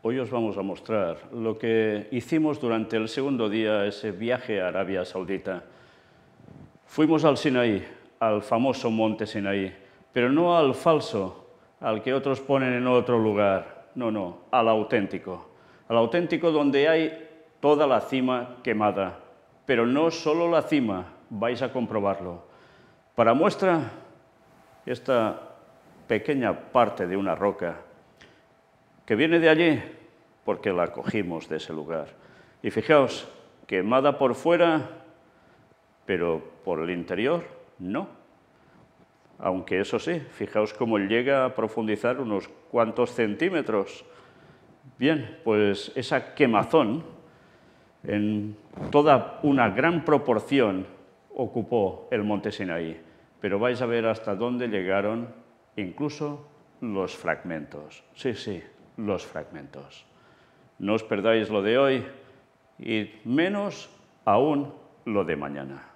Hoy os vamos a mostrar lo que hicimos durante el segundo día, ese viaje a Arabia Saudita. Fuimos al Sinaí, al famoso monte Sinaí, pero no al falso, al que otros ponen en otro lugar, no, no, al auténtico, al auténtico donde hay toda la cima quemada, pero no solo la cima, vais a comprobarlo. Para muestra, esta pequeña parte de una roca que viene de allí porque la cogimos de ese lugar. Y fijaos, quemada por fuera, pero por el interior no. Aunque eso sí, fijaos cómo llega a profundizar unos cuantos centímetros. Bien, pues esa quemazón en toda una gran proporción ocupó el monte Sinaí, pero vais a ver hasta dónde llegaron incluso los fragmentos. Sí, sí, los fragmentos. No os perdáis lo de hoy y menos aún lo de mañana.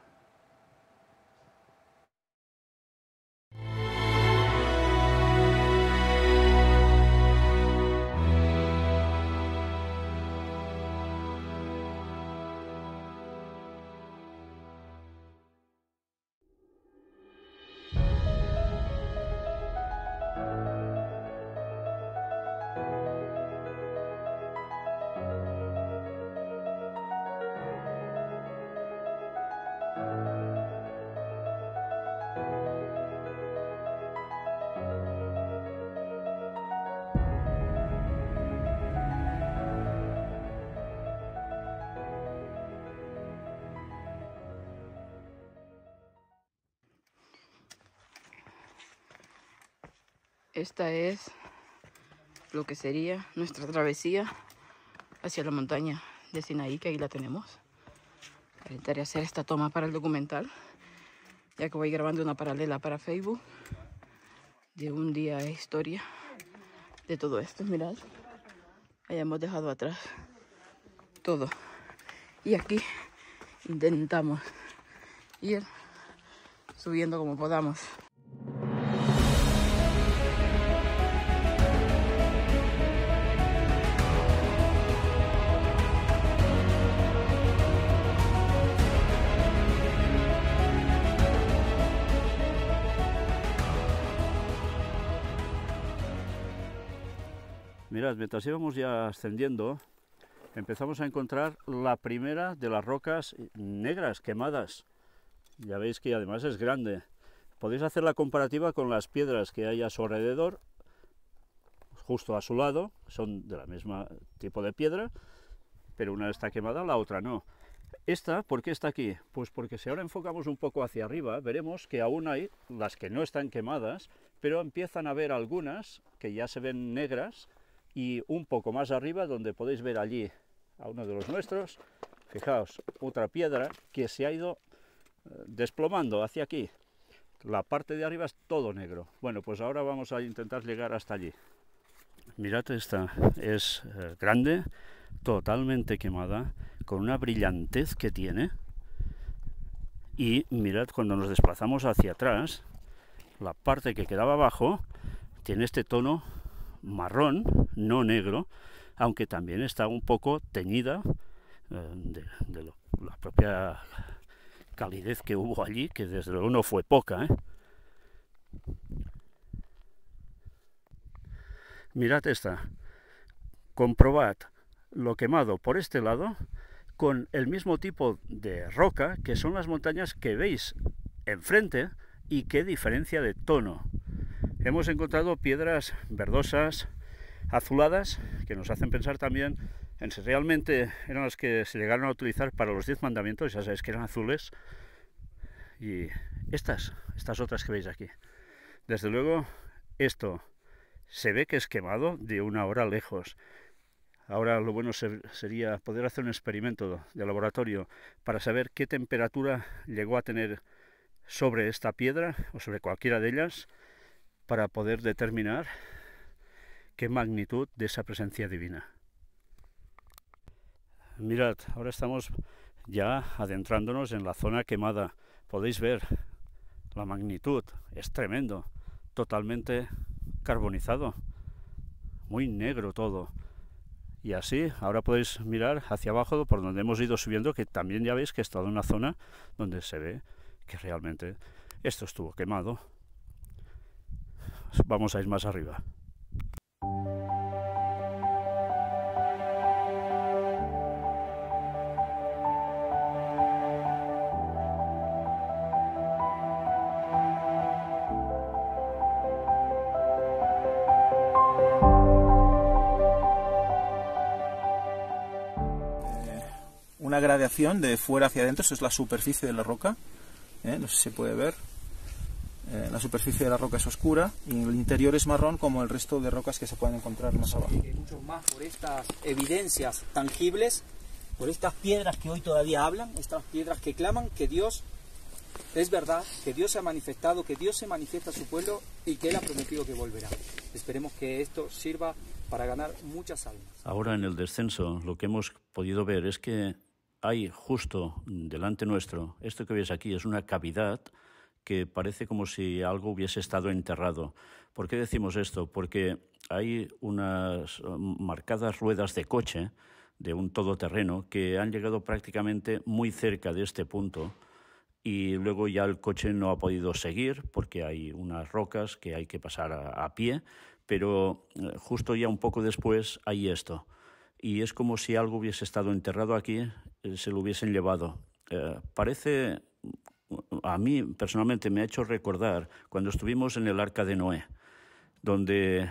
Esta es lo que sería nuestra travesía hacia la montaña de Sinaí, que ahí la tenemos. Intentaré hacer esta toma para el documental, ya que voy grabando una paralela para Facebook de un día de historia de todo esto. Mirad, hayamos dejado atrás todo. Y aquí intentamos ir subiendo como podamos. Mirad, mientras íbamos ya ascendiendo, empezamos a encontrar la primera de las rocas negras quemadas. Ya veis que además es grande. Podéis hacer la comparativa con las piedras que hay a su alrededor, justo a su lado, son de la misma tipo de piedra, pero una está quemada, la otra no. Esta, ¿por qué está aquí? Pues porque si ahora enfocamos un poco hacia arriba, veremos que aún hay las que no están quemadas, pero empiezan a haber algunas que ya se ven negras, y un poco más arriba donde podéis ver allí a uno de los nuestros, fijaos, otra piedra que se ha ido eh, desplomando hacia aquí. La parte de arriba es todo negro. Bueno, pues ahora vamos a intentar llegar hasta allí. Mirad esta, es eh, grande, totalmente quemada, con una brillantez que tiene. Y mirad, cuando nos desplazamos hacia atrás, la parte que quedaba abajo tiene este tono marrón, no negro, aunque también está un poco teñida eh, de, la propia calidez que hubo allí, que desde luego no fue poca. ¿eh? Mirad esta, comprobad lo quemado por este lado con el mismo tipo de roca que son las montañas que veis enfrente y qué diferencia de tono. Hemos encontrado piedras verdosas, azuladas, que nos hacen pensar también en si realmente eran las que se llegaron a utilizar para los diez mandamientos, ya sabéis que eran azules, y estas, estas otras que veis aquí. Desde luego, esto se ve que es quemado de una hora lejos. Ahora lo bueno sería poder hacer un experimento de laboratorio para saber qué temperatura llegó a tener sobre esta piedra o sobre cualquiera de ellas para poder determinar qué magnitud de esa presencia divina. Mirad, ahora estamos ya adentrándonos en la zona quemada. Podéis ver la magnitud, es tremendo, totalmente carbonizado, muy negro todo. Y así, ahora podéis mirar hacia abajo por donde hemos ido subiendo, que también ya veis que he estado en una zona donde se ve que realmente esto estuvo quemado. Vamos a ir más arriba. una gradación de fuera hacia adentro, eso es la superficie de la roca, ¿eh? no sé si se puede ver. Eh, la superficie de la roca es oscura y el interior es marrón como el resto de rocas que se pueden encontrar más abajo. mucho más por estas evidencias tangibles, por estas piedras que hoy todavía hablan, estas piedras que claman que Dios es verdad, que Dios se ha manifestado, que Dios se manifiesta a su pueblo y que Él ha prometido que volverá. Esperemos que esto sirva para ganar muchas almas. Ahora en el descenso lo que hemos podido ver es que hay justo delante nuestro, esto que ves aquí es una cavidad que parece como si algo hubiese estado enterrado. ¿Por qué decimos esto? Porque hay unas marcadas ruedas de coche de un todoterreno que han llegado prácticamente muy cerca de este punto y luego ya el coche no ha podido seguir porque hay unas rocas que hay que pasar a, pie, pero eh, justo ya un poco después hay esto y es como si algo hubiese estado enterrado aquí eh, se lo hubiesen llevado. Eh, parece, a mí personalmente me ha hecho recordar cuando estuvimos en el arca de Noé, donde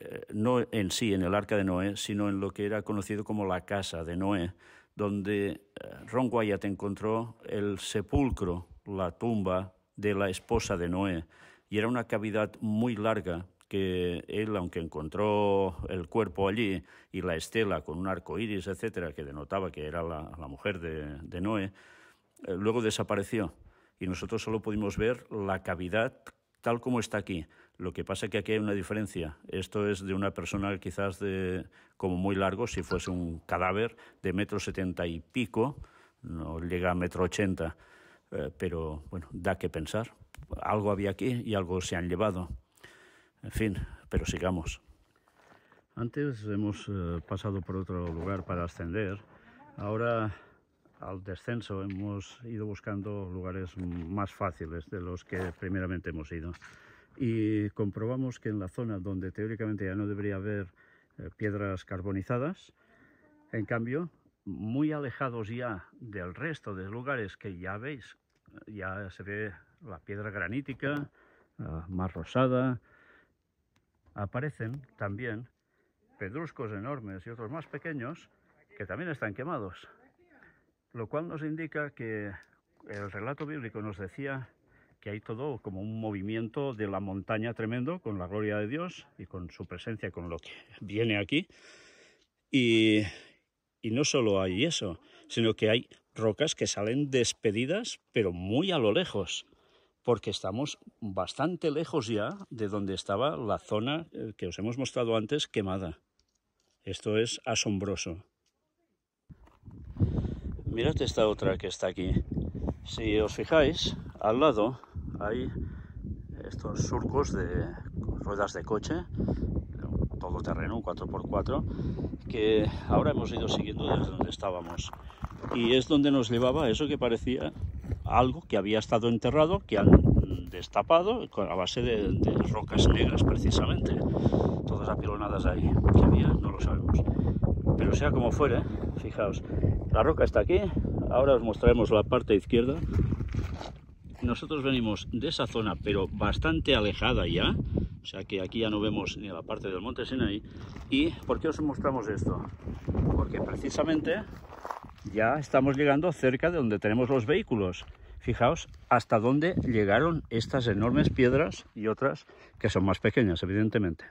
eh, no en sí en el arca de Noé, sino en lo que era conocido como la casa de Noé, donde Ron Wyatt encontró el sepulcro, la tumba de la esposa de Noé, y era una cavidad muy larga que él, aunque encontró el cuerpo allí y la estela con un arco iris, etcétera, que denotaba que era la, mujer de, Noé, eh, luego desapareció y nosotros solo pudimos ver la cavidad tal como está aquí. Lo que pasa es que aquí hay una diferencia. Esto es de una persona quizás de como muy largo, si fuese un cadáver de metro setenta y pico, no llega a metro ochenta, eh, pero bueno, da que pensar. Algo había aquí y algo se han llevado. En fin, pero sigamos. Antes hemos eh, pasado por otro lugar para ascender. Ahora al descenso hemos ido buscando lugares más fáciles de los que primeramente hemos ido. Y comprobamos que en la zona donde teóricamente ya no debería haber eh, piedras carbonizadas, en cambio, muy alejados ya del resto de lugares que ya veis, ya se ve la piedra granítica, más rosada, aparecen también pedruscos enormes y otros más pequeños que también están quemados, lo cual nos indica que el relato bíblico nos decía que hay todo como un movimiento de la montaña tremendo con la gloria de Dios y con su presencia, con lo que viene aquí. Y, y no solo hay eso, sino que hay rocas que salen despedidas, pero muy a lo lejos porque estamos bastante lejos ya de donde estaba la zona eh, que os hemos mostrado antes quemada. Esto es asombroso. Mirad esta otra que está aquí. Si os fijáis, al lado hay estos surcos de ruedas de coche, todo terreno, un 4x4, que ahora hemos ido siguiendo desde donde estábamos. Y es donde nos llevaba eso que parecía algo que había estado enterrado, que han destapado a base de, rocas negras precisamente, todas apilonadas ahí, que había, no lo sabemos. Pero sea como fuere, fijaos, la roca está aquí, ahora os mostraremos la parte izquierda. Nosotros venimos de esa zona, pero bastante alejada ya, o sea que aquí ya no vemos ni la parte del monte Sinaí. ¿Y por qué os mostramos esto? Porque precisamente ya estamos llegando cerca de donde tenemos los vehículos. Fijaos hasta dónde llegaron estas enormes piedras y otras que son más pequeñas, evidentemente.